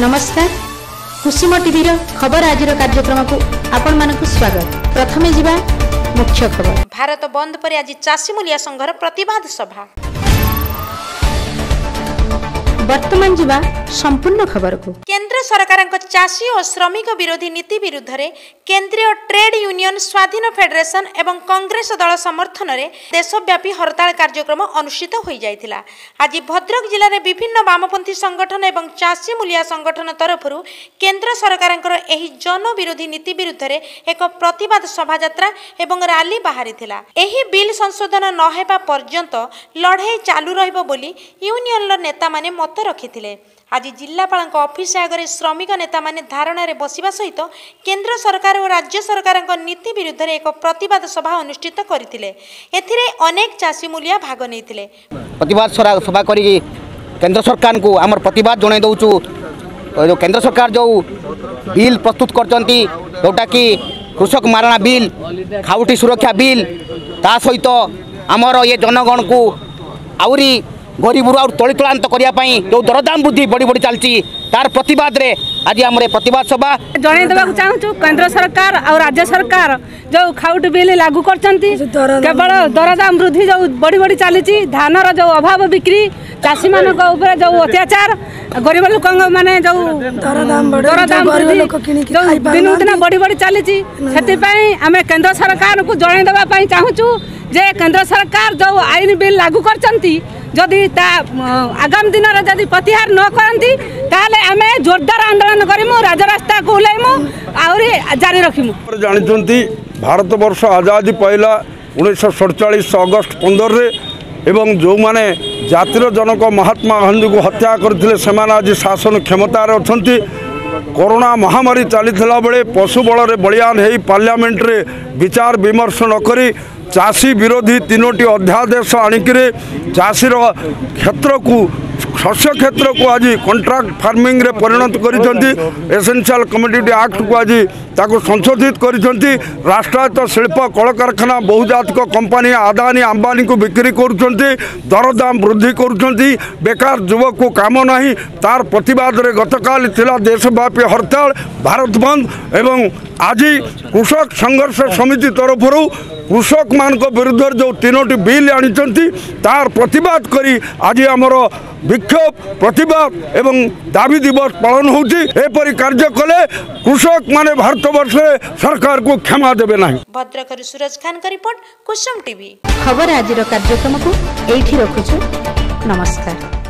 ନମସ୍କାର କୁସୁମ ଟିଭିର ଖବର ଆଜିର କାର୍ଯ୍ୟକ୍ରମକୁ ଆପଣମାନଙ୍କୁ ସ୍ୱାଗତ ପ୍ରଥମେ ଯିବା ମୁଖ୍ୟ ଖବର ଭାରତ ବନ୍ଦ ପରେ ଆଜି ଚାଷୀ ମୂଲିଆ ସଂଘର ପ୍ରତିବାଦ ସଭା বর্তমান যা সম্পূর্ণ খবরকু কেন্দ্র সরকারଙ୍କ চাষী ও শ্রমিক বিরোধী নীতি বিরুদ্ধে কেন্দ্রীয় ট্রেড ইউনিয়ন স্বাধীন ফেডেরেসন এবং কংগ্রেস দল সমর্থনরে দেশব্যাপী হরতাল কার্যক্রম অনুষ্ঠিত হয়ে যাই আজ ভদ্রক জেলার বিভিন্ন বামপন্থী সংগঠন এবং চাষী মূলিয়া সংগঠন তরফর কেন্দ্র সরকারঙ্কর এই জনবিরোধী নীতি বিরুদ্ধে এক প্রতবাদ শোভাযাত্রা এবং রালি বাহারি এই বিল সংশোধন নহবা পর্যন্ত লড়াই চালু রহব বলে ইউনিয়নর নেতা মানে মত ବ୍ରତ ରଖିଥିଲେ ଆଜି ଜିଲ୍ଲାପାଳଙ୍କ ଅଫିସ ଆଗରେ ଶ୍ରମିକ ନେତାମାନେ ଧାରଣାରେ ବସିବା ସହିତ କେନ୍ଦ୍ର ସରକାର ଓ ରାଜ୍ୟ ସରକାରଙ୍କ ନୀତି ବିରୁଦ୍ଧରେ ଏକ ପ୍ରତିବାଦ ସଭା ଅନୁଷ୍ଠିତ କରିଥିଲେ ଏଥିରେ ଅନେକ ଚାଷୀ ମୂଲିଆ ଭାଗ ନେଇଥିଲେ ପ୍ରତିବାଦ ସଭା କରିକି କେନ୍ଦ୍ର ସରକାରଙ୍କୁ ଆମର ପ୍ରତିବାଦ ଜଣାଇ ଦେଉଛୁ କେନ୍ଦ୍ର ସରକାର ଯେଉଁ ବିଲ୍ ପ୍ରସ୍ତୁତ କରିଛନ୍ତି ଯେଉଁଟାକି କୃଷକ ମାରଣା ବିଲ୍ ଖାଉଟି ସୁରକ୍ଷା ବିଲ୍ ତା ସହିତ ଆମର ଇଏ ଜନଗଣକୁ ଆହୁରି ଗରିବରୁ ଆଉ ତଳିତଳାନ୍ତ କରିବା ପାଇଁ ଯେଉଁ ଦରଦାମ ବୃଦ୍ଧି ବଢ଼ି ବଢ଼ି ଚାଲିଛି ତାର ପ୍ରତିବାଦରେ ଆଜି ଆମର ପ୍ରତିବାଦ ସଭା ଜଣାଇ ଦେବାକୁ ଚାହୁଁଛୁ କେନ୍ଦ୍ର ସରକାର ଆଉ ରାଜ୍ୟ ସରକାର ଯେଉଁ ଖାଉଟି ବିଲ୍ ଲାଗୁ କରିଛନ୍ତି କେବଳ ଦରଦାମ ବୃଦ୍ଧି ଯେଉଁ ବଢ଼ି ବଢ଼ି ଚାଲିଛି ଧାନର ଯେଉଁ ଅଭାବ ବିକ୍ରି ଚାଷୀମାନଙ୍କ ଉପରେ ଯେଉଁ ଅତ୍ୟାଚାର ଗରିବ ଲୋକଙ୍କ ମାନେ ଯେଉଁ ଦରଦାମ ଦିନକୁ ଦିନ ବଢ଼ି ବଢ଼ି ଚାଲିଛି ସେଥିପାଇଁ ଆମେ କେନ୍ଦ୍ର ସରକାରଙ୍କୁ ଜଣାଇ ଦେବା ପାଇଁ ଚାହୁଁଛୁ ଯେ କେନ୍ଦ୍ର ସରକାର ଯେଉଁ ଆଇନ ବିଲ୍ ଲାଗୁ କରିଛନ୍ତି ଯଦି ତା ଆଗାମୀ ଦିନରେ ଯଦି ପ୍ରତିହାର ନ କରନ୍ତି ତାହେଲେ ଆମେ ଜୋରଦାର ଆନ୍ଦୋଳନ କରିମୁ ରାଜରାସ୍ତାକୁ ଓହ୍ଲାଇମୁ ଆହୁରି ଜାରି ରଖିମୁ ଜାଣିଛନ୍ତି ଭାରତ ବର୍ଷ ଆଜାଦି ପାଇଲା ଉଣେଇଶହ ସଡ଼ଚାଳିଶ ଅଗଷ୍ଟ ପନ୍ଦରରେ ଏବଂ ଯେଉଁମାନେ ଜାତିର ଜନକ ମହାତ୍ମା ଗାନ୍ଧୀଙ୍କୁ ହତ୍ୟା କରିଥିଲେ ସେମାନେ ଆଜି ଶାସନ କ୍ଷମତାରେ ଅଛନ୍ତି କରୋନା ମହାମାରୀ ଚାଲିଥିଲା ବେଳେ ପଶୁ ବଳରେ ବଳିଆନ ହେଇ ପାର୍ଲିଆମେଣ୍ଟରେ ବିଚାର ବିମର୍ଶ ନକରି ଚାଷୀ ବିରୋଧୀ ତିନୋଟି ଅଧ୍ୟାଦେଶ ଆଣିକିରି ଚାଷୀର କ୍ଷେତ୍ରକୁ ଶସ୍ୟ କ୍ଷେତ୍ରକୁ ଆଜି କଣ୍ଟ୍ରାକ୍ଟ ଫାର୍ମିଂରେ ପରିଣତ କରିଛନ୍ତି ଏସେନ୍ସିଆଲ କମୋଡିଟି ଆକ୍ଟକୁ ଆଜି ତାକୁ ସଂଶୋଧିତ କରିଛନ୍ତି ରାଷ୍ଟ୍ରାୟତ୍ତ ଶିଳ୍ପ କଳକାରଖାନା ବହୁଜାତିକ କମ୍ପାନୀ ଆଦାନୀ ଆମ୍ବାନୀକୁ ବିକ୍ରି କରୁଛନ୍ତି ଦରଦାମ ବୃଦ୍ଧି କରୁଛନ୍ତି ବେକାର ଯୁବକକୁ କାମ ନାହିଁ ତାର ପ୍ରତିବାଦରେ ଗତକାଲି ଥିଲା ଦେଶବ୍ୟାପୀ ହରତାଳ ଭାରତ ବନ୍ଦ ଏବଂ ଆଜି କୃଷକ ସଂଘର୍ଷ ସମିତି ତରଫରୁ কৃষকমানক বিৰুদ্ধରେ ଯେଉଁ ତିନୋଟି ବିଲ୍ ଆଣିଛନ୍ତି ତାର ପ୍ରତିବାଦ କରି ଆଜି ଆମର ବିକ୍ଷୋଭ ପ୍ରତିବାଦ ଏବଂ ଦାବି ଦିବସ ପାଳନ ହେଉଛି ଏପରି କାର୍ଯ୍ୟ କଲେ କୃଷକମାନେ ଭାରତବର୍ଷରେ ସରକାରକୁ କ୍ଷମା ଦେବେ ନାହିଁ ଭଦ୍ରକରୁ ସୁରଜ ଖାନଙ୍କ ରିପୋର୍ଟ କୁସୁମ ଟିଭି ଖବର ଆଜିର କାର୍ଯ୍ୟକ୍ରମକୁ ଏଇଠି ରଖୁଛୁ ନମସ୍କାର